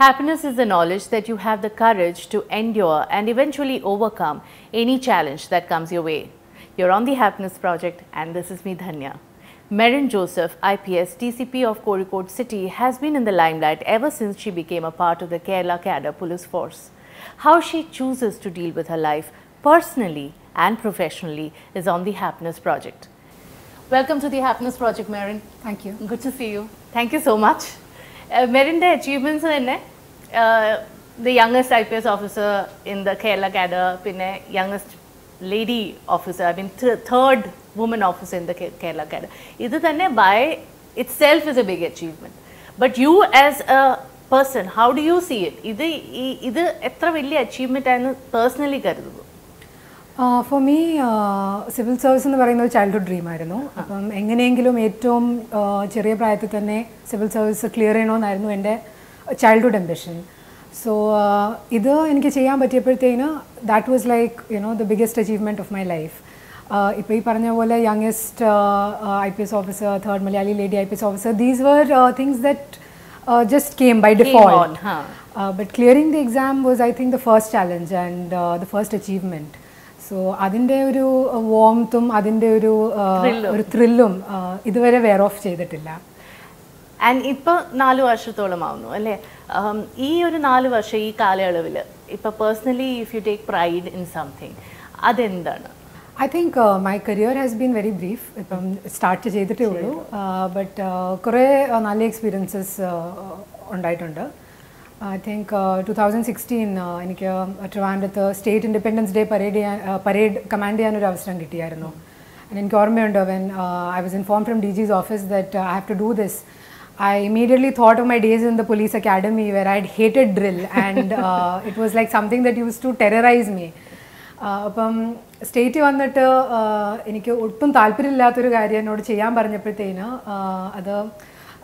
Happiness is the knowledge that you have the courage to endure and eventually overcome any challenge that comes your way. You're on the Happiness Project, and this is me, Dhanya. Merin Joseph, IPS, TCP of Kozhikode City, has been in the limelight ever since she became a part of the Kerala Cadre Police Force. How she chooses to deal with her life personally and professionally is on the Happiness Project. Welcome to the Happiness Project, Merin. Thank you. Good to see you. Thank you so much. മെറിൻ്റെ achievements തന്നെ the youngest I P S officer in the Kerala cadre പിന്നെ youngest lady officer I mean third woman officer in the Kerala cadre ഇത് തന്നെ by itself is a big achievement but you as a person how do you see it ഇത് ഇത് എത്ര വലിയ achievement ആണെന്ന് personally കരുതുന്നു? For me civil service എന്ന് പറയുന്ന ഒരു ചൈൽഡ്ഹുഡ് ഡ്രീം ആയിരുന്നു. അപ്പം എങ്ങനെയെങ്കിലും ഏറ്റവും uh, ചെറിയ പ്രായത്തിൽ തന്നെ സിവിൽ സർവീസ് ക്ലിയർ ചെയ്യണമെന്നായിരുന്നു എന്റെ ചൈൽഡ്ഹുഡ് എംബിഷൻ സോ ഇത് എനിക്ക് ചെയ്യാൻ പറ്റിയപ്പോഴത്തേന് that was like you know the biggest achievement of my life ഇപ്പോൾ ഈ പറഞ്ഞ പോലെ youngest I P S officer third Malayali lady I P S officer these were things that just came by default but clearing the exam was I think the first challenge and the first achievement the first achievement. So അതിന്റെ ഒരു വോംത്തും അതിന്റെ ഒരു uh, ഒരു ത്രില്ലും ഇതുവരെ wear off ചെയ്തിട്ടില്ല. And ഇപ്പോൾ നാല് വർഷത്തോളം ആവുന്നു അല്ലേ? ഈ ഒരു നാല് വർഷം ഈ കാലയളവിൽ ഇപ്പോൾ personally if you take pride in something അതെന്താണ്? I think my career has been very brief ഇപ്പം സ്റ്റാർട്ട് ചെയ്തിട്ടേ ഉള്ളൂ. ബട്ട് കുറേ uh, നല്ല എക്സ്പീരിയൻസസ് ഉണ്ടായിട്ടുണ്ട്. I think two thousand sixteen എനിക്ക് ട്രിവാൻഡ്രത്ത് സ്റ്റേറ്റ് ഇൻഡിപെൻഡൻസ് ഡേ പരേഡ് ചെയ്യാൻ പരേഡ് കമാൻഡ് ചെയ്യാനൊരു അവസരം കിട്ടിയായിരുന്നു. എനിക്ക് ഓർമ്മയുണ്ട് when I was inform from D G's office that I have to do this I immediately thought of my days in the police academy where I had hated drill and uh, it was like something that used to terrorize me. Uh, അപ്പം state വന്നിട്ട് uh, എനിക്ക് ഒട്ടും താല്പര്യമില്ലാത്തൊരു കാര്യം എന്നോട് ചെയ്യാൻ പറഞ്ഞപ്പോഴത്തേന് uh, അത്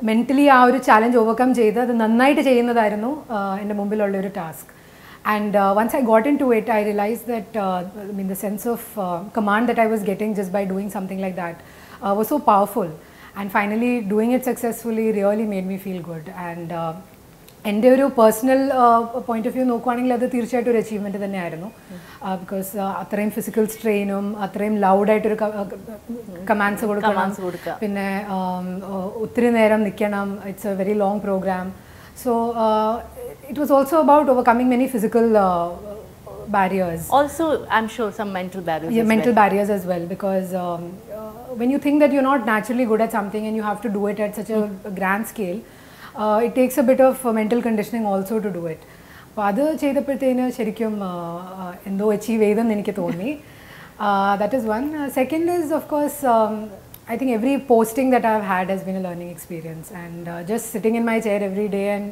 mentally ആ ഒരു ചാലഞ്ച് ഓവർകം ചെയ്ത് അത് നന്നായിട്ട് ചെയ്യുന്നതായിരുന്നു uh, എൻ്റെ മുമ്പിലുള്ള ഒരു task And uh, once I got into it, I realized that uh, I mean the sense of uh, command that I was getting just by doing something like that uh, finally doing it successfully really doing me feel good and me feel good. And uh, എന്റെ ഒരു personal point of view നോക്കുവാണെങ്കിൽ അത് തീർച്ചയായിട്ടും ഒരു achievement തന്നെയായിരുന്നു. Because അത്രയും physical സ്ട്രെയിനും അത്രയും ലൗഡായിട്ടൊരു കമാൻഡ്സ് കൊടുക്കണം. പിന്നെ um, uh, ഒത്തിരി നേരം നിൽക്കണം. It's a very long programme so it was also about overcoming many physical barriers also I'm sure some mental yeah, barriers mental barriers as well because um, uh, when you think that you're not naturally good at something and you have to do it at such a, a grand scale, uh, it takes a bit of uh, mental conditioning also to do it. അപ്പോൾ അത് ചെയ്തപ്പോഴത്തേന് ശരിക്കും uh, uh, എന്തോ achieve ചെയ്തെന്ന് എനിക്ക് തോന്നി. That is one second is of course I think every posting that I have had has been a learning experience and just sitting in my chair every day and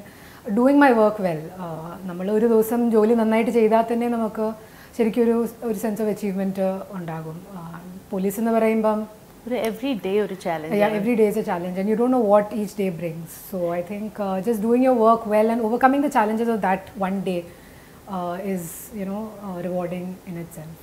doing my work well നമ്മൾ ഒരു ദിവസം ജോലി നന്നായിട്ട് ചെയ്താൽ തന്നെ നമുക്ക് ശരിക്കും ഒരു ഒരു സെൻസ് ഓഫ് അച്ചീവ്മെന്റ് ഉണ്ടാകും. പോലീസ് എന്ന് പറയുമ്പം ഒരു day day a challenge yeah, every day is a challenge and you don't know what each day brings. So I think uh, just doing your work well and overcoming the challenges of that one day uh, is, you know, uh, rewarding in itself.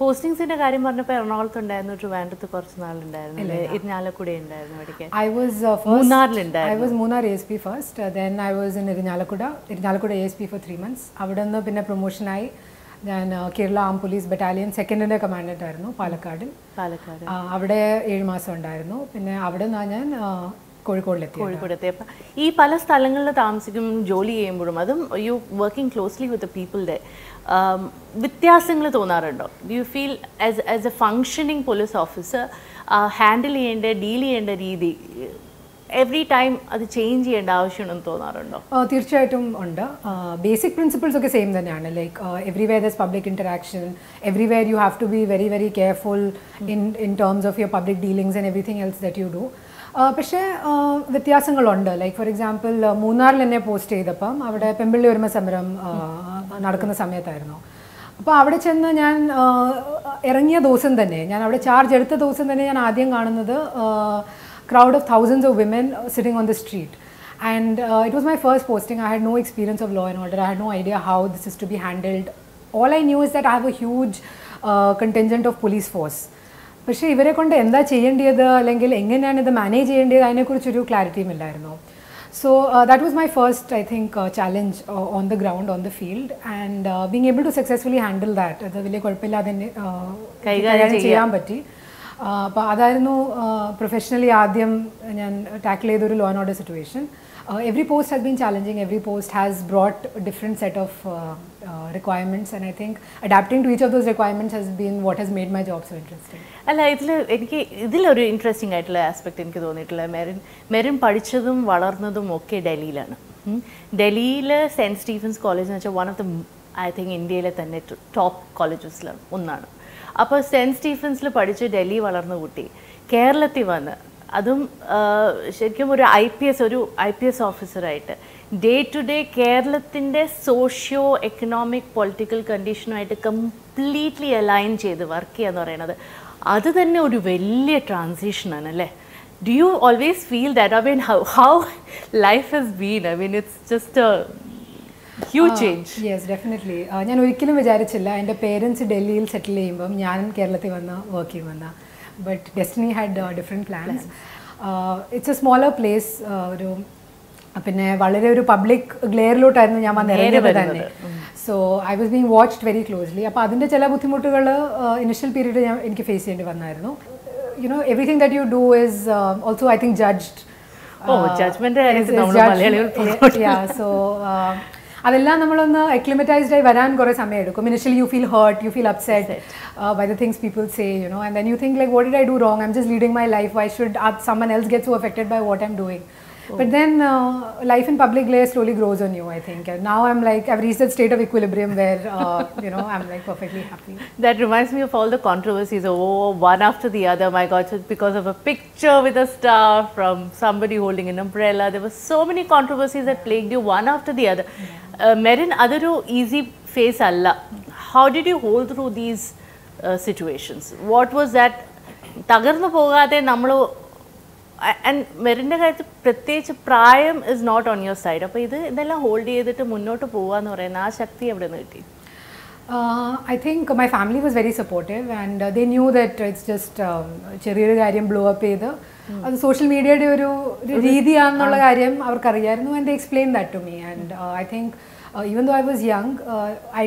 പോസ്റ്റിംഗ്സിന്റെ കാര്യം പറഞ്ഞപ്പോൾ എറണാകുളത്ത് ഉണ്ടായിരുന്നു ട്രിവാൻഡ്രത്ത് കുറച്ച് നാളുണ്ടായിരുന്നു? ഇരിഞ്ഞാലക്കുട ഉണ്ടായിരുന്നു പഠിക്കാൻ I was uh, first. മൂന്നാറിലുണ്ടായിരുന്നു. I was Munnar ASP first. Uh, then I was in Irinjalakuda. Irinjalakuda ASP for three months. അവിടെ നിന്ന് പിന്നെ പ്രൊമോഷനായി ഞാൻ കേരള ആം പോലീസ് ബറ്റാലിയൻ സെക്കൻഡിന്റെ കമാൻഡന്റ് ആയിരുന്നു പാലക്കാടിൽ. പാലക്കാട്. അവിടെ ഏഴ് മാസം ഉണ്ടായിരുന്നു. പിന്നെ അവിടെ നിന്നാണ് ഞാൻ കോഴിക്കോടിലെത്തി കോഴിക്കോടത്തെ അപ്പം ഈ പല സ്ഥലങ്ങളിൽ താമസിക്കും ജോലി ചെയ്യുമ്പോഴും അതും യു വർക്കിംഗ് ക്ലോസ്ലി വിത്ത് പീപ്പിളുടെ വ്യത്യാസങ്ങൾ തോന്നാറുണ്ടോ? Do you feel as as a functioning police officer handle ചെയ്യേണ്ട ഡീൽ ചെയ്യേണ്ട രീതി എവറി ടൈം അത് ചേഞ്ച് ചെയ്യേണ്ട ആവശ്യമുണ്ടെന്ന് തോന്നാറുണ്ടോ? തീർച്ചയായിട്ടും ഉണ്ട്. ബേസിക് പ്രിൻസിപ്പിൾസ് ഒക്കെ സെയിം തന്നെയാണ്. Like everywhere thus public interaction everywhere you have to be very very careful in in terms of your public dealings and everything else that you do പക്ഷേ വ്യത്യാസങ്ങളുണ്ട്. ലൈക്ക് ഫോർ എക്സാമ്പിൾ മൂന്നാറിൽ എന്നെ post ചെയ്തപ്പം അവിടെ പെമ്പിള്ളി ഒരുമ സമരം നടക്കുന്ന സമയത്തായിരുന്നു. അപ്പോൾ അവിടെ ചെന്ന് ഞാൻ ഇറങ്ങിയ ദിവസം തന്നെ ഞാൻ അവിടെ ചാർജ് എടുത്ത ദിവസം തന്നെ ഞാൻ ആദ്യം കാണുന്നത് crowd of thousands of women uh, sitting on the street. And uh, it was my first posting. I had no experience of law and order. I had no idea how this is to be handled. All I knew is that I have a huge uh, contingent of police force. പക്ഷേ ഇവരെ കൊണ്ട് എന്താ ചെയ്യേണ്ടത് അല്ലെങ്കിൽ എങ്ങനെയാണ് ഇത് manage ചെയ്യേണ്ടത് അതിനെക്കുറിച്ചൊരു ക്ലാരിറ്റിയും ഇല്ലായിരുന്നു So uh, that was my first, I think, uh, challenge uh, on the ground, on the field, and uh, being able to successfully handle that. അത് വലിയ കുഴപ്പമില്ലാതെ തന്നെ uh, കൈകാര്യം ചെയ്യാൻ പറ്റി അപ്പോൾ അതായിരുന്നു പ്രൊഫഷണലി ആദ്യം ഞാൻ ടാക്കിൾ ചെയ്തൊരു law and order situation every post has been challenging every post has brought different set of requirements and I think adapting to each of those requirements has been what has made my job so interesting അല്ല ഇതിൽ എനിക്ക് ഇതിലൊരു interesting ആയിട്ടുള്ള aspect എനിക്ക് തോന്നിയിട്ടുള്ള മെറിൻ മെറിൻ പഠിച്ചതും വളർന്നതും ഒക്കെ ഡൽഹിയിലാണ്. ഡൽഹിയിൽ സെന്റ് സ്റ്റീഫൻസ് കോളേജ് എന്ന് വെച്ചാൽ one of the I think ഇന്ത്യയിലെ തന്നെ ടോപ്പ് കോളേജസിലാണ് ഒന്നാണ്. അപ്പോൾ സെന്റ് സ്റ്റീഫൻസിൽ പഠിച്ച് ഡൽഹി വളർന്ന കുട്ടി. കേരളത്തിൽ വന്ന്. അതും ശരിക്കും ഒരു ഐ പി എസ് ഒരു ഐ പി എസ് ഓഫീസറായിട്ട്. ഡേ ടു ഡേ കേരളത്തിന്റെ സോഷ്യോ എക്കണോമിക് പൊളിറ്റിക്കൽ കണ്ടീഷനുമായിട്ട് കംപ്ലീറ്റ്ലി അലൈൻ ചെയ്ത് വർക്ക് ചെയ്യുക എന്ന് പറയുന്നത്. അത് തന്നെ ഒരു വലിയ ട്രാൻസിഷനാണ് അല്ലേ? Do you always feel that I mean how how life has been? I mean it's just huge change yes definitely ഞാൻ ഒരിക്കലും വിചാരിച്ചില്ല. എന്റെ പേരൻസ് ഡൽഹിയിൽ സെറ്റിൽ ചെയ്യുമ്പം ഞാൻ കേരളത്തിൽ വന്ന് വർക്ക് ചെയ്യുമെന്ന് but destiny had different plans it's a smaller place ഒരു പിന്നെ വളരെ ഒരു പബ്ലിക് ഗ്ലെയറിലോട്ടായിരുന്നു ഞാൻ വന്നിറങ്ങിയത് തന്നെ. So I was being watched very closely അപ്പോൾ അതിന്റെ ചില ബുദ്ധിമുട്ടുകൾ ഇനിഷ്യൽ പീരീഡ് ഞാൻ എനിക്ക് ഫേസ് ചെയ്യേണ്ടി വന്നായിരുന്നു. You know everything that you do is also I think judged oh മലയാളികൾ സോ അതെല്ലാം നമ്മളൊന്ന് അക്ലിമറ്റൈസ്ഡ് ആയി വരാൻ കുറേ സമയം എടുക്കും initially you feel hurt you feel upset by the things people say you know and then you think like what did I do wrong I'm just leading my life why should someone else get so affected by what I'm doing. But then uh, life in public glare slowly grows on you, I think. And now I'm like, I've reached that state of equilibrium where, uh, you know, I'm like perfectly happy. That reminds me of all the controversies. Oh, one after the other. My God, so because of a picture with a star from somebody holding an umbrella. There were so many controversies that plagued you one after the other. Uh, Merin, അതൊരു easy phase അല്ല. How did you hold through these situations what was that? തകർന്നു പോകാതെ നമ്മൾ and മെറിന്റെ കാര്യത്തിൽ പ്രത്യേകിച്ച് പ്രായം is not on your side അപ്പോൾ ഇത് ഇതെല്ലാം ഹോൾഡ് ചെയ്തിട്ട് മുന്നോട്ട് പോകുക എന്ന് പറയുന്ന ആ ശക്തി എവിടെ നിന്ന് കിട്ടി I think my family was very supportive and they knew that it's um, ചെറിയൊരു കാര്യം ബ്ലോ അപ്പ് ചെയ്ത്. അത് സോഷ്യൽ മീഡിയയുടെ ഒരു ഒരു രീതിയാണെന്നുള്ള കാര്യം അവർക്കറിയായിരുന്നു and the explain that to me and I think even though I was young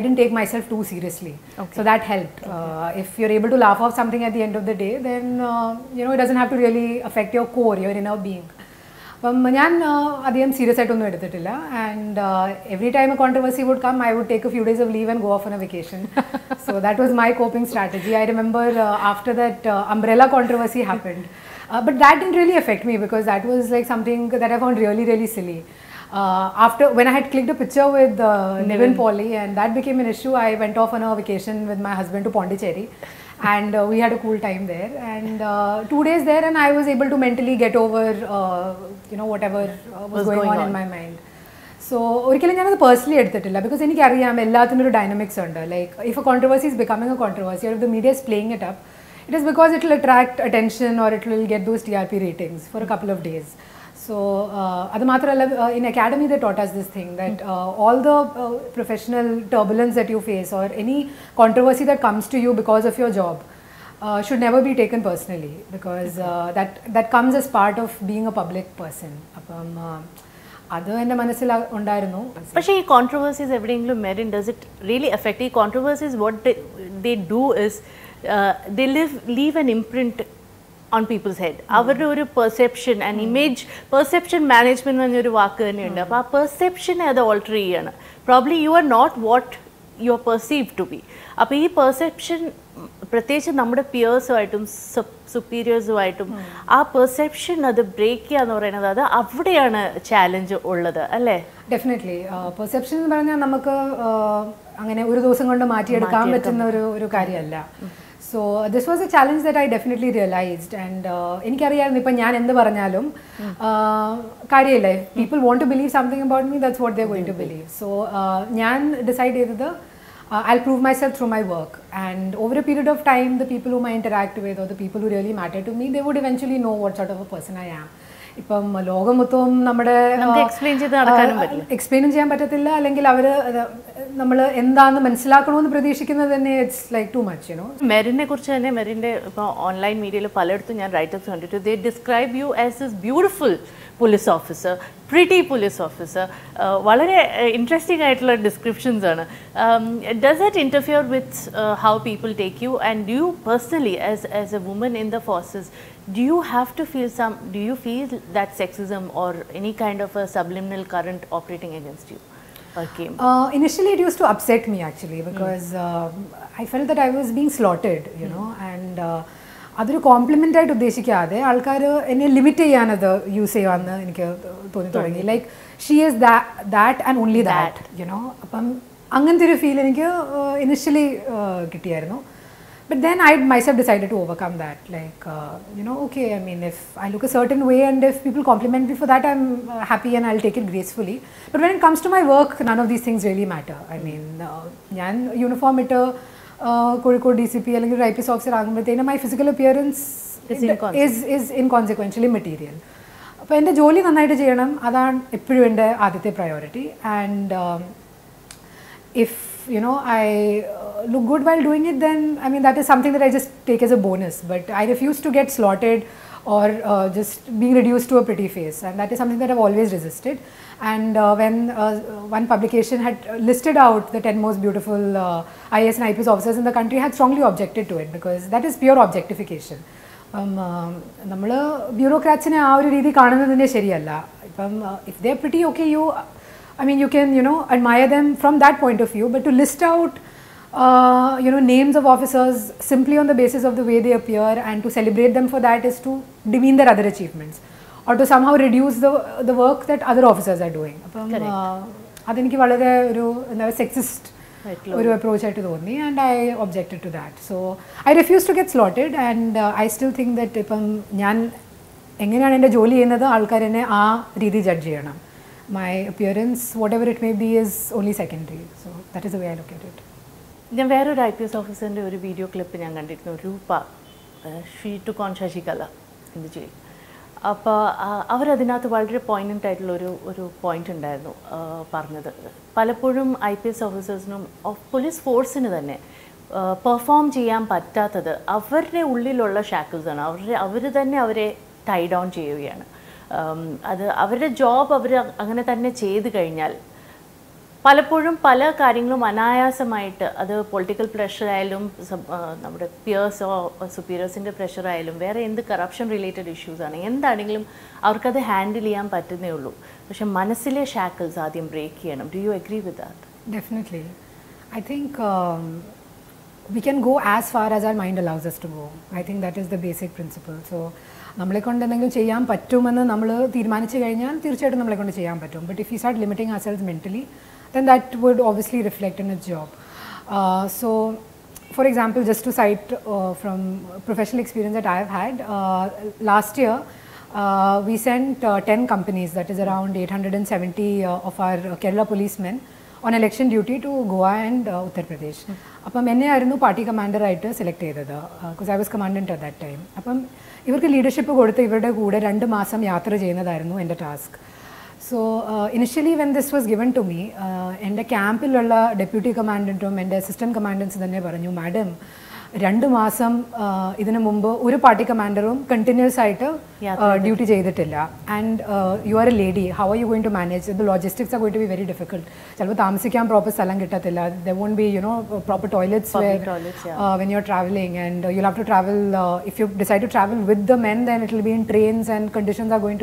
I'd take myself too seriously so that help if you are able to laugh off something at the end of the day then you know it doesn't have to really affect your core your inner being അപ്പം ഞാൻ അധികം serious ആയിട്ടൊന്നും എടുത്തിട്ടില്ല and every time a controversy would come I would take a few days of leave and go off on a vacation so that was my coping strategy I remember after that umbrella controversy happened but that didn't really affect me because that was like something that I found really really silly uh, after when I had clicked a picture with uh, Nivin Polly and that became an issue, I went off on a vacation with my husband to Pondicherry and uh, we had a cool time there. And uh, two days there, and I was able to mentally get over, uh, you know, whatever uh, was, going, on, in my mind. So ഒരിക്കലും ഞാനത് personally എടുത്തിട്ടില്ല because എനിക്കറിയാം എല്ലാത്തിനും ഒരു dynamics ഉണ്ട് like if a controversy is becoming a controversy or the media is playing it up it is because it will attract attention or it will get those T R P ratings for a couple of days So uh, അത് മാത്രമല്ല uh, in academy they taught us this thing that uh, all the uh, professional turbulence that you face or any controversy that comes to you because of your job uh, should never be taken personally because uh, that that comes as part of being a public person. അപ്പം uh, അത് എൻ്റെ മനസ്സിൽ ഉണ്ടായിരുന്നു പക്ഷേ ഈ controversies എവിടെയെങ്കിലും Merin does it really affect ഈ controversies what they do is they live leave an imprint on people's head അവരുടെ ഒരു perception and image perception management എന്ന് പറഞ്ഞൊരു വാക്ക് തന്നെയുണ്ട്. അപ്പോൾ ആ പെർസെപ്ഷനെ അത് ഓൾട്ടർ ചെയ്യാണ്. Probably you are not what you are perceive to be അപ്പോൾ ഈ പെർസെപ്ഷൻ പ്രത്യേകിച്ച് നമ്മുടെ പിയേഴ്സുമായിട്ടും സുപ്പീരിയേഴ്സുമായിട്ടും ആ പെർസെപ്ഷൻ അത് ബ്രേക്ക് ചെയ്യുക എന്ന് പറയുന്നത് അത് അവിടെയാണ് ചാലഞ്ച് ഉള്ളത് അല്ലേ? ഡെഫിനറ്റ്ലി പെർസെപ്ഷൻ എന്ന് പറഞ്ഞാൽ നമുക്ക് അങ്ങനെ ഒരു ദിവസം കൊണ്ട് മാറ്റിയെടുക്കാൻ പറ്റുന്ന ഒരു ഒരു കാര്യമല്ല. So this was a challenge that I definitely realised and എനിക്കറിയാമായിരുന്നു ഇപ്പം ഞാൻ എന്ത് പറഞ്ഞാലും കാര്യമില്ല people want to believe something about me that's what they going to believe so ഞാൻ ഡിസൈഡ് ചെയ്തത് I'll prove myself through my work. And over a period of time, the people whom I interact with or the people who really matter to me, they would eventually know what sort of a person I am. ഇപ്പം ലോകം മൊത്തവും നമ്മുടെ explain explain ചെയ്ത് നടക്കാനും പറ്റില്ല. എക്സ്പ്ലെയിനും ചെയ്യാൻ പറ്റത്തില്ല അല്ലെങ്കിൽ അവർ നമ്മൾ എന്താണെന്ന് മനസ്സിലാക്കണമെന്ന് പ്രതീക്ഷിക്കുന്നത് തന്നെ it's like too much you know മെറിനെ കുറിച്ച് തന്നെ മെറിന്റെ ഇപ്പോൾ ഓൺലൈൻ മീഡിയയിൽ പലയിടത്തും ഞാൻ റൈറ്റേഴ്സ് കണ്ടിട്ട് they describe you as is beautiful police officer pretty police officer വളരെ ഇൻട്രസ്റ്റിംഗ് ആയിട്ടുള്ള ഡിസ്ക്രിപ്ഷൻസ് ആണ് does it interfere with how people take you and do you personally as as a woman in the forces do you have to feel some do you feel that sexism or any kind of a subliminal current operating against you or came Uh, initially, it used to upset me actually because um, I felt that I was being slaughtered, you know, and uh, അതൊരു compliment ആയിട്ട് ഉദ്ദേശിക്കാതെ ആൾക്കാർ എന്നെ limit ചെയ്യാനത് use ചെയ്യുമെന്ന് എനിക്ക് തോന്നി തുടങ്ങി. Like she is that and only that you know അപ്പം അങ്ങനത്തെ ഒരു ഫീൽ എനിക്ക് ഇനിഷ്യലി കിട്ടിയായിരുന്നു. But then I myself decide to overcome that like you know okay I mean if I look a certain way and if people compliment for that I'm happy and I take it gracefully but when it comes to my work none of these things really matter I mean ഞാൻ uniform ഇട്ട് Kozhikode D C P അല്ലെങ്കിൽ ഒരു I P S officer ആകുമ്പോഴത്തേനും my physical appearance. Is is inconsequentially material അപ്പോൾ എന്റെ ജോലി നന്നായിട്ട് ചെയ്യണം അതാണ് എപ്പോഴും എന്റെ ആദ്യത്തെ priority and you know I uh, look good while doing it, then I mean that is something that I just take as a bonus. But I refuse to get slaughtered or uh, just being reduced to a pretty face, and that is something that I've always resisted. And uh, when uh, one publication had listed out the 10 most beautiful uh, IAS and IPS officers in the country, I had strongly objected to it because that is pure objectification. അപ്പം നമ്മൾ ബ്യൂറോക്രാറ്റ്സിനെ ആ ഒരു രീതി കാണുന്നതിൻ്റെ ശരിയല്ല ഇപ്പം if they pretty okay you I mean, you can, you know, admire them from that point of view, but to list out, uh, you know, names of officers simply on the basis of the way they appear and to celebrate them for that is to demean their other achievements or to somehow reduce the, the work that other officers are doing. Correct. uh, അതെനിക്ക് വളരെ ഒരു എന്താ sexist ഒരു approach ആയിട്ട് തോന്നി and I objected to that so I refuse to get slotted and I still think that ഇപ്പം ഞാൻ എങ്ങനെയാണ് എന്റെ ജോലി ചെയ്യുന്നത് ആൾക്കാർ എന്നെ ആ രീതി ജഡ്ജ് ചെയ്യണം my appearance, whatever it may be, is only secondary. So that is the way I look at it. ഞാൻ വേറൊരു ഐ പി എസ് ഓഫീസറിന്റെ ഒരു വീഡിയോ ക്ലിപ്പ് ഞാൻ കണ്ടിരുന്നു. രൂപ ഷീ ടു കോൺ ശശികല എന്ന് ചെയ്യും അപ്പോൾ അവരതിനകത്ത് വളരെ പോയിന്റ് ആയിട്ടുള്ളൊരു ഒരു പോയിന്റ് ഉണ്ടായിരുന്നു പറഞ്ഞത്. പലപ്പോഴും ഐ പി എസ് ഓഫീസേഴ്സിനും പോലീസ് ഫോഴ്സിന് തന്നെ പെർഫോം ചെയ്യാൻ പറ്റാത്തത് അവരുടെ ഉള്ളിലുള്ള ഷാക്കിൾസാണ് അവരുടെ അവർ തന്നെ അവരെ ടൈ ഡൗൺ ചെയ്യുകയാണ്. അത് അവരുടെ ജോബ് അവർ അങ്ങനെ തന്നെ ചെയ്ത് കഴിഞ്ഞാൽ പലപ്പോഴും പല കാര്യങ്ങളും അനായാസമായിട്ട് അത് പൊളിറ്റിക്കൽ പ്രഷർ ആയാലും നമ്മുടെ പിയേഴ്സോ സുപ്പീരിയേഴ്സിന്റെ പ്രഷർ ആയാലും വേറെ എന്ത് കറപ്ഷൻ റിലേറ്റഡ് ഇഷ്യൂസാണ് എന്താണെങ്കിലും അവർക്കത് ഹാൻഡിൽ ചെയ്യാൻ പറ്റുന്നേ ഉള്ളൂ. പക്ഷെ മനസ്സിലെ ഷാക്കിൾസ് ആദ്യം ബ്രേക്ക് ചെയ്യണം. Do you agree with that definitely I think we can go as far as our mind allows to go. I think that is the basic principle. So നമ്മളെ കൊണ്ട് എന്തെങ്കിലും ചെയ്യാൻ പറ്റുമെന്ന് നമ്മൾ തീരുമാനിച്ചു കഴിഞ്ഞാൽ തീർച്ചയായിട്ടും നമ്മളെ കൊണ്ട് ചെയ്യാൻ പറ്റും. But if you start limiting ourselves mentally Then that would obviously reflect in it job so for example, just to cite uh, from professional experience that I have had, uh, last year uh, we sent uh, 10 companies, that is around 870 uh, of our uh, Kerala policemen on election duty to Goa and uh, Uttar Pradesh. അപ്പം എന്നെ ആയിരുന്നു party കമാൻഡറായിട്ട് select ചെയ്തത് because I was commandant at that time അപ്പം ഇവർക്ക് leadership കൊടുത്ത് ഇവരുടെ കൂടെ രണ്ട് മാസം യാത്ര ചെയ്യുന്നതായിരുന്നു എൻ്റെ task So initially when this was given to me എൻ്റെ ക്യാമ്പിലുള്ള ഡെപ്യൂട്ടി കമാൻഡൻറ്റും എൻ്റെ അസിസ്റ്റൻറ്റ് കമാൻഡൻസ് തന്നെ പറഞ്ഞു മാഡം രണ്ട് മാസം uh, ഇതിനു മുമ്പ് ഒരു പാർട്ടി കമാൻഡറും കണ്ടിന്യൂസ് ആയിട്ട് ഡ്യൂട്ടി ചെയ്തിട്ടില്ല and you are a lady how are you going to manage the logistics are going to be very difficult ചിലപ്പോൾ താമസിക്കാൻ പ്രോപ്പർ സ്ഥലം കിട്ടത്തില്ല there won't be you know proper toilets Public toilets, yeah. uh, when you're traveling and uh, you'll have to travel uh, if you decide to travel with the men then it will be in trains and conditions are going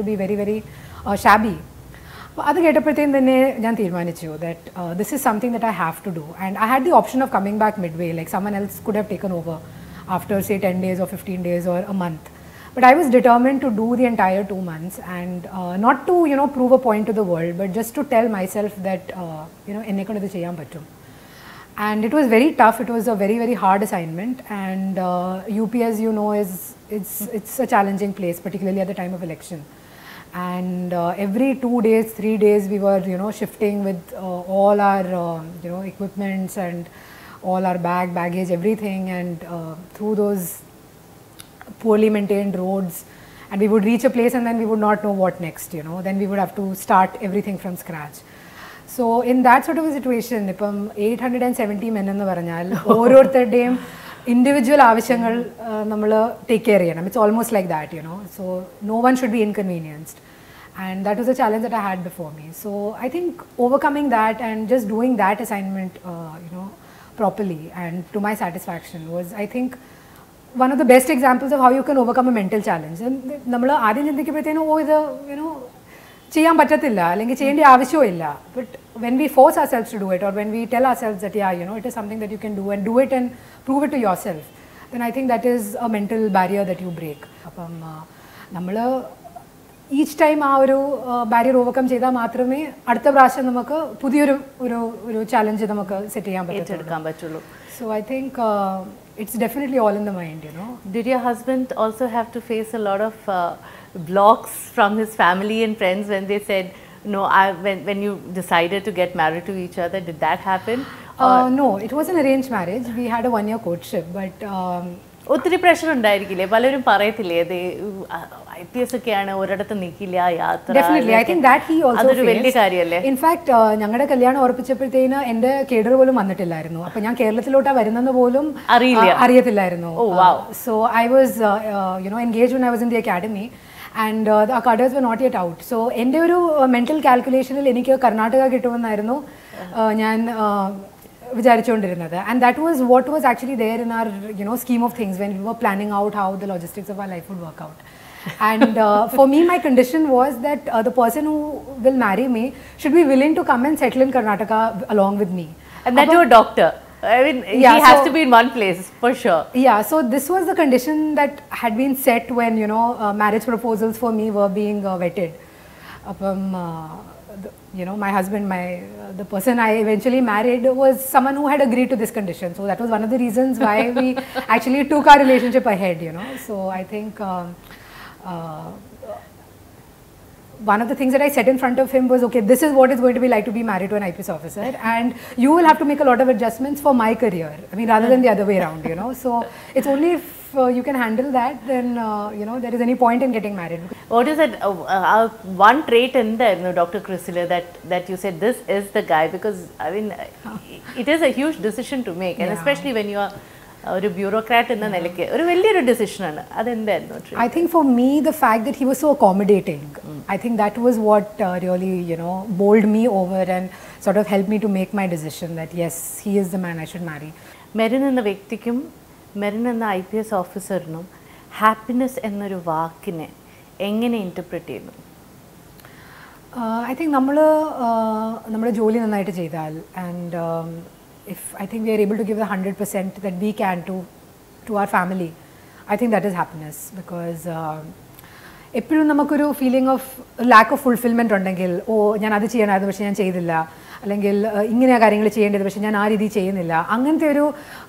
അപ്പോൾ അത് കേട്ടപ്പോഴത്തേക്കും തന്നെ ഞാൻ തീരുമാനിച്ചു that this is something that I have to do and I had the option of coming back midway like someone else could have taken over after say ten days or fifteen days or a month But I was determined to do the entire two months and uh, not to, you know, prove a point to the world, but just to tell myself that, uh, you know, എന്നെ കൊണ്ട് ഇത് ചെയ്യാൻ പറ്റും and it was very tough it was a very very hard assignment and uh, up as you know is it's it's a challenging place particularly at the time of election and uh, every two days three days we were you know shifting with uh, all our uh, you know equipments and all our bag baggage everything and uh, through those poorly maintained roads and we would reach a place and then we would not know what next you know then we would have to start everything from scratch so in that sort of a situation ഇപ്പം eight hundred and seventy men എന്ന് പറഞ്ഞാൽ ഓരോരുത്തരുടെയും individual ആവശ്യങ്ങൾ നമ്മൾ take care ചെയ്യണം it's almost like that you know so no one should be inconvenienced and that was a challenge that I had before me. So I think overcoming that and just doing that assignment, uh, you know, properly and to my satisfaction was, I think, one of the best examples of how you can overcome a mental challenge. നമ്മൾ ആദ്യം ചിന്തിക്കുമ്പോഴത്തേനും ഓ ഇത് you know ചെയ്യാൻ പറ്റത്തില്ല അല്ലെങ്കിൽ ചെയ്യേണ്ട ആവശ്യമില്ല but when we force ourself to do it or when we tell ourself that yeah you know it is something that you can do and do it and prove it to yourself then I think that is a mental barrier that you break അപ്പം നമ്മൾ each time ആ ഒരു barrier overcome ചെയ്താൽ മാത്രമേ അടുത്ത പ്രാവശ്യം നമുക്ക് പുതിയൊരു ഒരു ഒരു ചാലഞ്ച് നമുക്ക് സെറ്റ് ചെയ്യാൻ പറ്റും പറ്റുള്ളൂ. So I think it's definitely all in the mind you know did your husband also have to face a of uh, blocks from his family and friends when they said, no, I, when, when you decided to get married to each other? Did that happen? Uh, no, it was an arranged marriage. We had a one year courtship, but um, ഒത്തിരി pressure ഉണ്ടായിരിക്കില്ലേ പലരും പറയത്തില്ലേ അത് I P S ഒക്കെയാണ് ഒരിടത്ത് നിൽക്കില്ല യാത്ര definitely, I think that he also അതൊരു വലിയ കാര്യമല്ലേ In fact, uh, ഞങ്ങളുടെ കല്യാണം ഉറപ്പിച്ചപ്പോഴത്തേന് എന്റെ കേഡർ പോലും വന്നിട്ടില്ലായിരുന്നു അപ്പൊ ഞാൻ കേരളത്തിലോട്ടാ വരുന്നെന്ന് പോലും അറിയില്ല. uh, അറിയത്തില്ലായിരുന്നു Oh. So I was you know engage I was in the academy and ആ cadres were not yet out so എൻ്റെ ഒരു മെന്റൽ കാൽക്കുലേഷനിൽ എനിക്ക് കർണാടക കിട്ടുമെന്നായിരുന്നു uh, ഞാൻ uh, വിചാരിച്ചുകൊണ്ടിരുന്നത് and that was what was actually there in our you know scheme of things when we were planning out how the logistics of our life would work out and uh, for me, my condition was that uh, the person who will marry me should be willing to come and settle in Karnataka along with me. And that you're a doctor. I mean, Yeah, he has so- to be in one place for sure. Yeah, so this was the condition that had been set when you know uh, marriage proposals for me were being uh, vetted. Uh, the, you know, my husband, my uh, the person I eventually married was someone who had agreed to this condition. So that was one of the reasons why we actually took our relationship ahead. You know, so I think. Um, uh, one of the things that I said in front of him was, okay, this is what it's going to be like to be married to an IPS officer, and you will have to make a lot of adjustments for my career. I mean, rather than the other way around, you know. So it's only if uh, you can handle that, then uh, you know there is any point in getting married. What is it? Uh, uh, one trait in there, you know, Dr. Chrysler, that that you said this is the guy because I mean, it is a huge decision to make, and Yeah. especially when you are ഒരു bureaucrat എന്ന നിലയ്ക്ക് ഒരു വലിയൊരു decision ആണ്. അതെന്തായിരുന്നു I think for me the fact that he was so accommodating I think that was what really you know bowled me over and sort of help me to make my decision that yes he is the man I should marry Merin എന്ന വ്യക്തിക്കും മെരിൻ എന്ന I P S ഓഫീസറിനും happiness എന്നൊരു വാക്കിനെ എങ്ങനെ interpret ചെയ്യുന്നു? I think നമ്മൾ നമ്മുടെ ജോലി നന്നായിട്ട് ചെയ്താൽ and if I think we are able to give the hundred percent that we can to to our family I think that is happiness because എപ്പോഴും നമുക്കൊരു feeling of lack of fulfilment ഉണ്ടെങ്കിൽ ഓ ഞാൻ അത് ചെയ്യണമായിരുന്നു പക്ഷേ ഞാൻ ചെയ്തില്ല അല്ലെങ്കിൽ uh, ഇങ്ങനെയാ കാര്യങ്ങൾ ചെയ്യേണ്ടത് പക്ഷേ ഞാൻ ആ രീതിയിൽ ചെയ്യുന്നില്ല അങ്ങനത്തെ ഒരു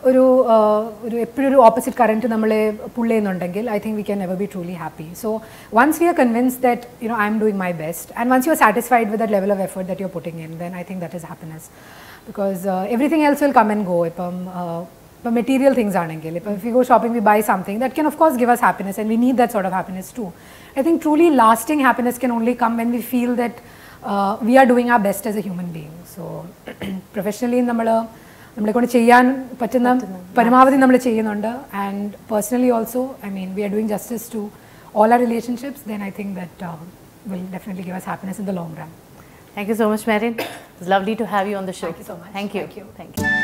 ഒരു uh, ഒരു എപ്പോഴും ഒരു ഓപ്പോസിറ്റ് കറൻറ്റ് നമ്മളെ പുൾ ചെയ്യുന്നുണ്ടെങ്കിൽ I think we can never be truly happy so once we are convinced that you know I'm doing my best and once you are satisfied with that level of effort that you are putting in then I think that is happiness because everything else will come and go ഇപ്പം uh, ഇപ്പം material things ആണെങ്കിൽ ഇപ്പം if you go shopping we by something that can of course give us happiness and we need that sort of happiness too I think truly lasting happiness can only come when we feel that We are doing our best as a human being so professionally നമ്മൾ നമ്മളെ കൊണ്ട് ചെയ്യാൻ പറ്റുന്ന പരമാവധി നമ്മൾ ചെയ്യുന്നുണ്ട് and personally also I mean we are doing justice to all our relationships then I think that will definitely give us happiness in the long run Thank you so much, Marin. It's lovely to have you on the show. Thank you so much. Thank you. Thank you. Thank you.